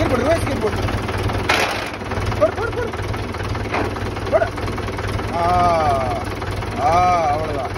ஸ்கீர் போடுங்க ஸ்கீர் போடு. போடு போடு போடு. போடு. ஆ ஆ அவ்வளோதான்